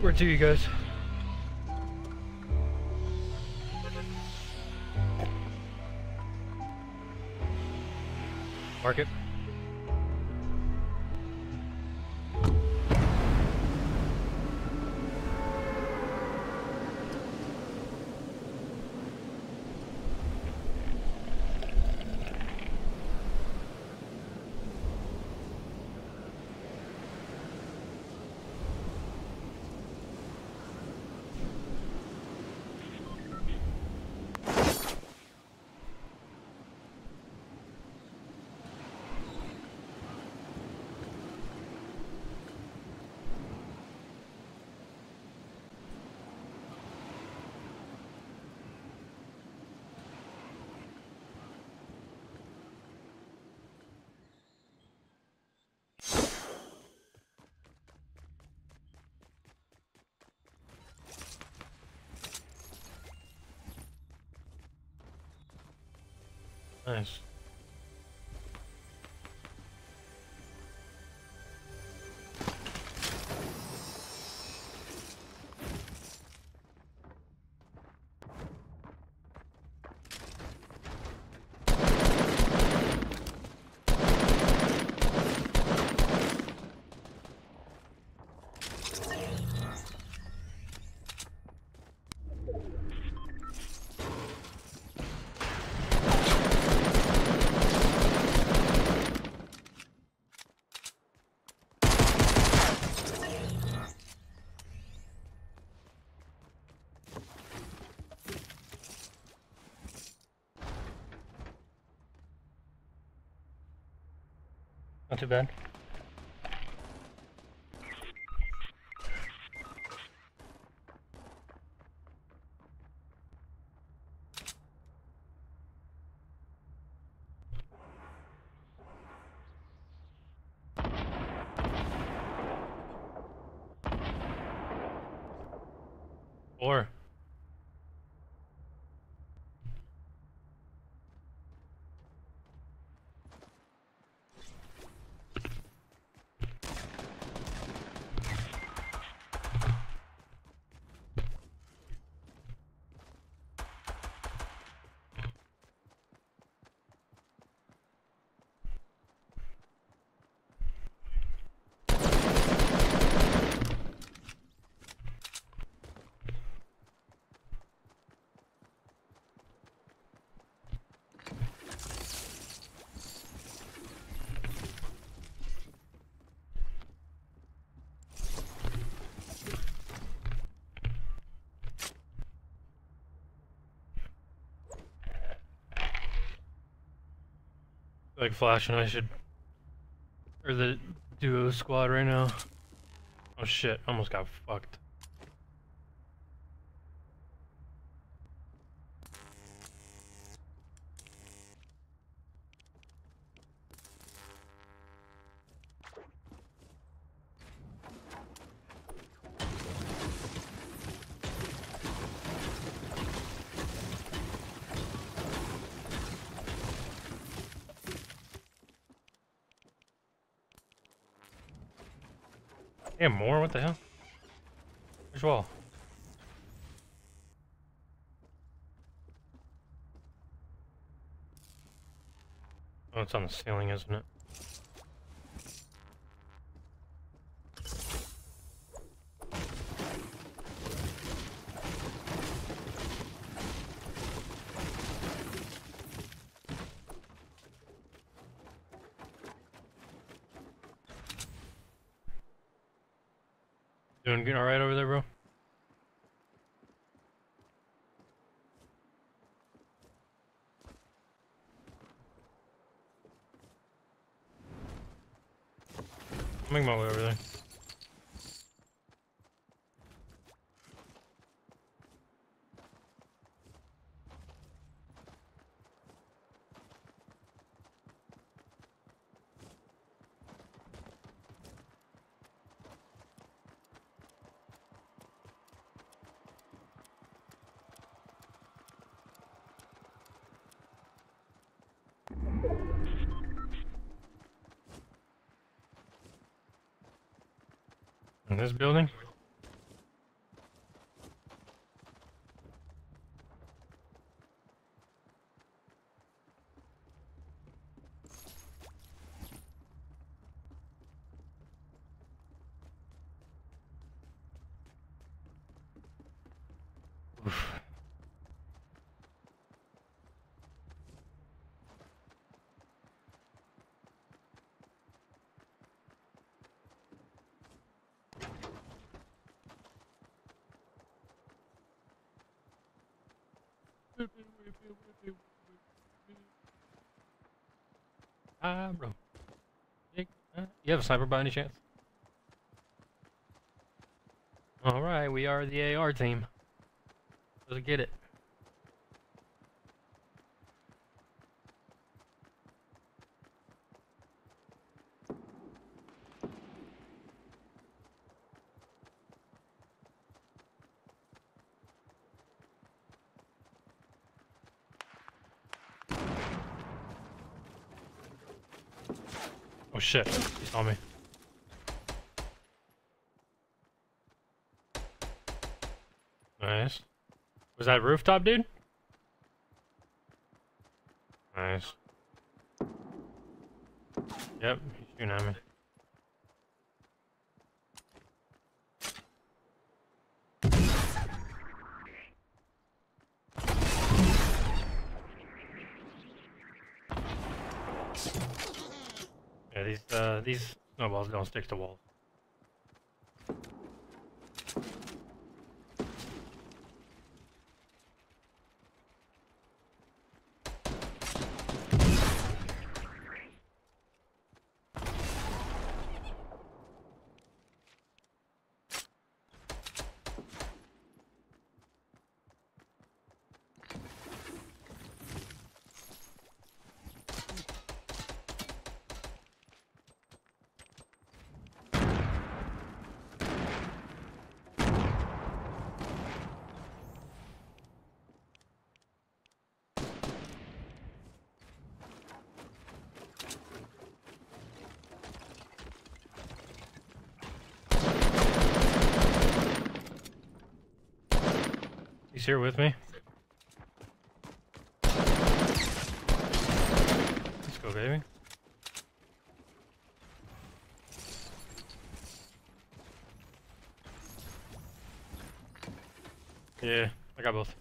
Where to, you guys? Market. Nice. Too bad. Four. Like flashing. I should, or the duo squad right now. Oh shit! Almost got fucked. Damn, more? What the hell? Which wall? Oh, it's on the ceiling, isn't it? Doing all right over there, bro? I'm making my way over there. This building? Uh, You have a sniper by any chance? Alright, we are the AR team. Let's get it. Oh shit, he saw me. Nice. Was that rooftop, dude? Nice. Yep, he's shooting at me. Yeah, these uh these snowballs don't stick to walls. Here with me. Let's go, baby. Yeah, I got both.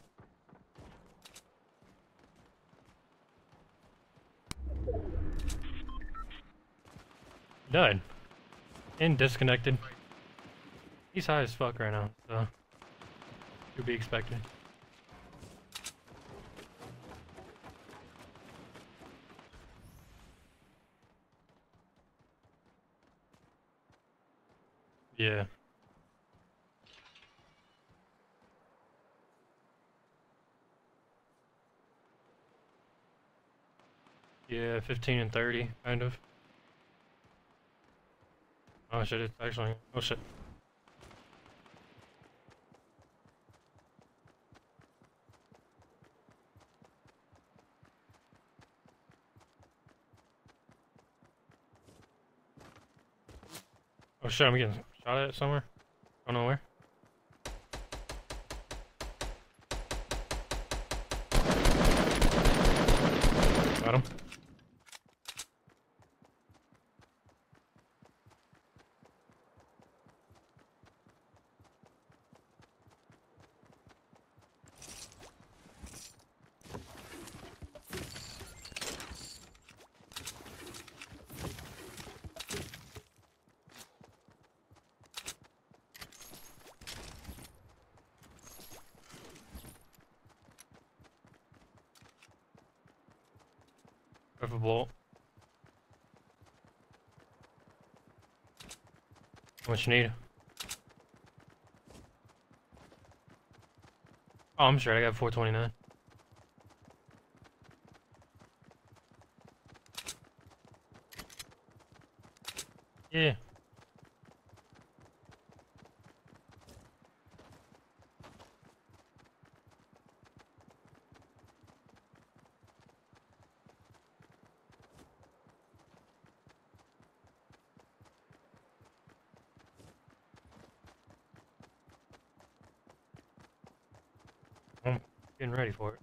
Done. And disconnected. He's high as fuck right now, so. To be expected. Yeah. Yeah, 15 and 30, kind of. Oh shit, it's actually. Oh shit. Oh shit, I'm getting shot at somewhere. I don't know where. Got him. Bolt. How much you need? Oh, I'm sure I got 429. Yeah. I'm getting ready for it.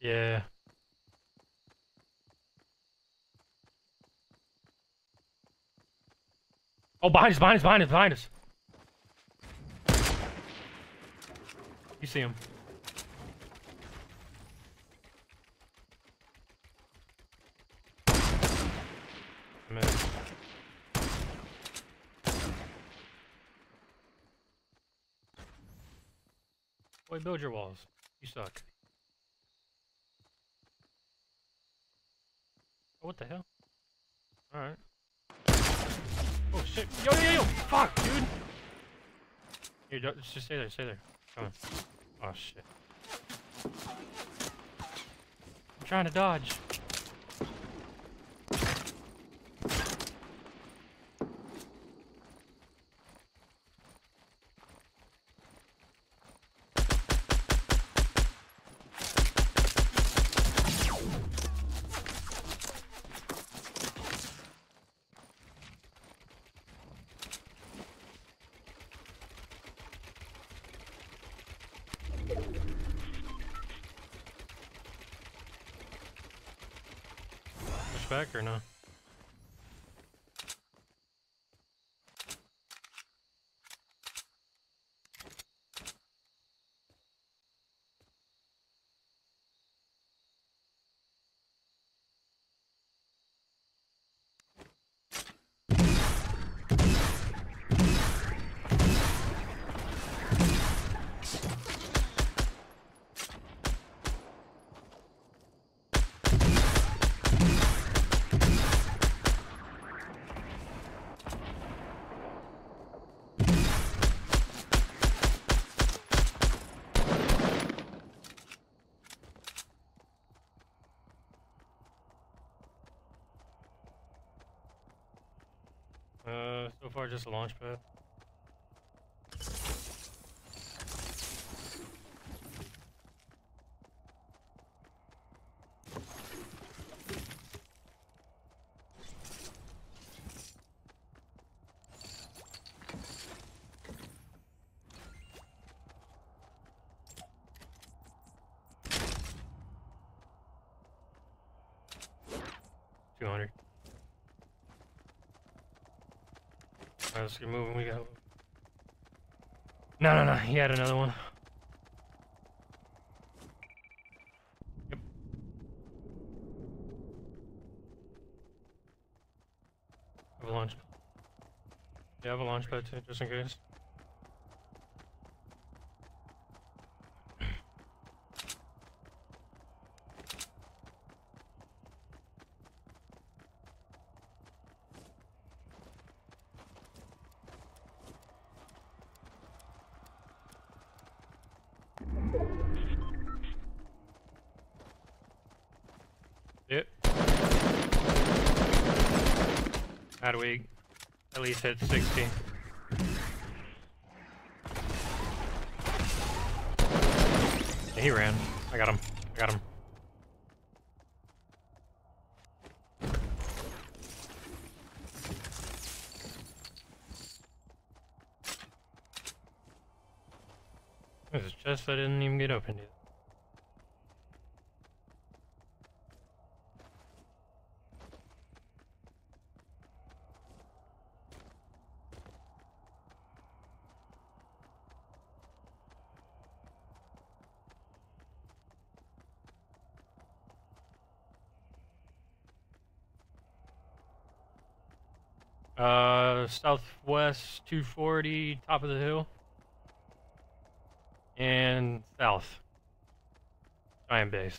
Yeah. Oh, behind us, behind us, behind us, behind us. You see him. Boy, build your walls. You suck. What the hell? Alright. Oh shit! Yo yo yo! Fuck, dude! Here, don't- just stay there, stay there. Come on. Oh shit. I'm trying to dodge. Back or no? Far just a launch pad. Two hundred. Alright, let's get moving. We got. No, no, no. He had another one. Yep. Have a launch. Yeah, I have a launch pad too, just in case. Yep. How do we at least hit 60? Yeah, he ran. I got him. I got him. This is chest that didn't even get opened yet. Uh, southwest 240, top of the hill. And south. Giant base.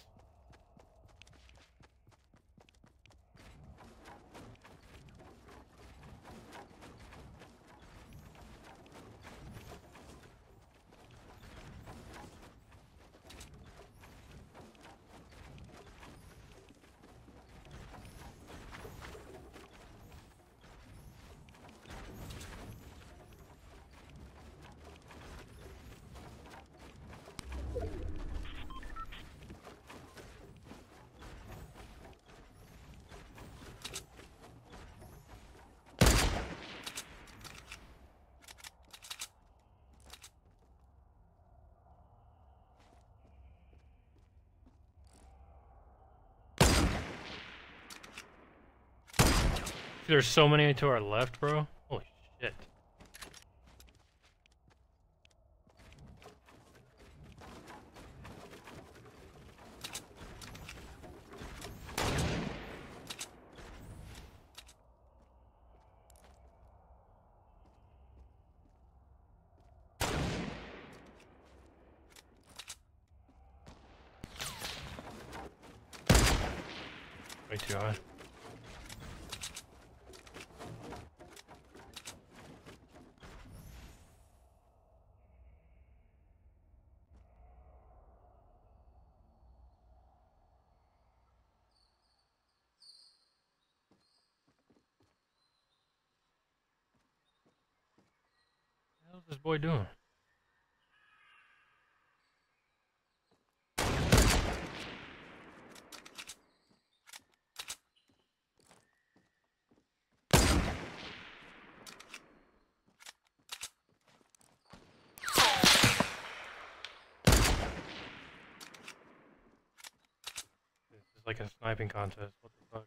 There's so many to our left, bro. Holy shit. Way too high. This boy doing? Like a sniping contest. What the fuck?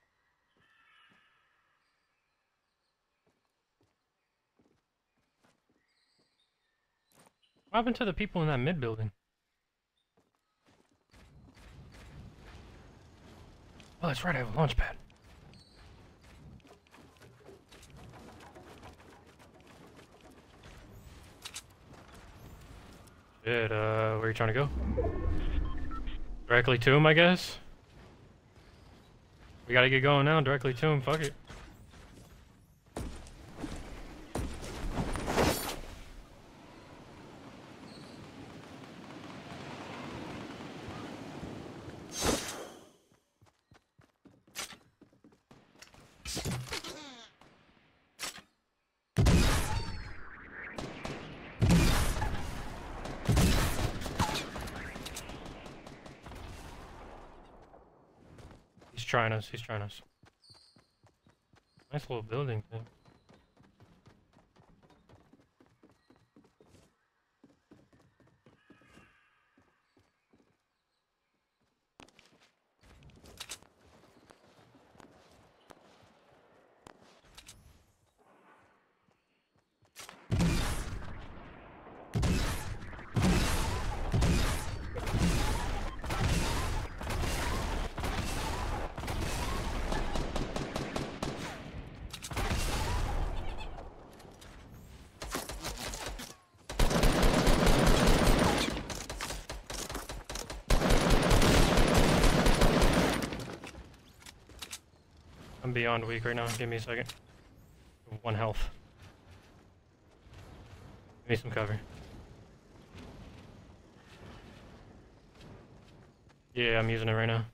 What happened to the people in that mid building? Oh, that's right, I have a launch pad. Shit, uh, where are you trying to go? Directly to him, I guess? We gotta get going now, directly to him, fuck it. He's trying us. Nice little building thing. Beyond weak right now. Give me a second. One health. Give me some cover. Yeah, I'm using it right now.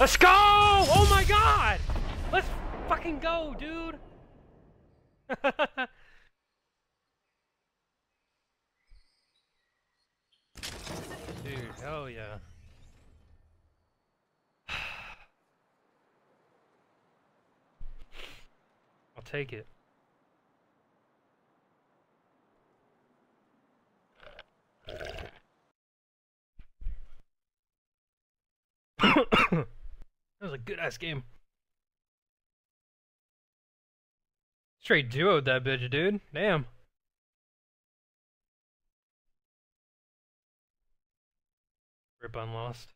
Let's go! Oh my god! Let's fucking go, dude! dude, hell yeah. I'll take it. that was a good ass game. Straight duoed that bitch, dude. Damn. Rip unlost.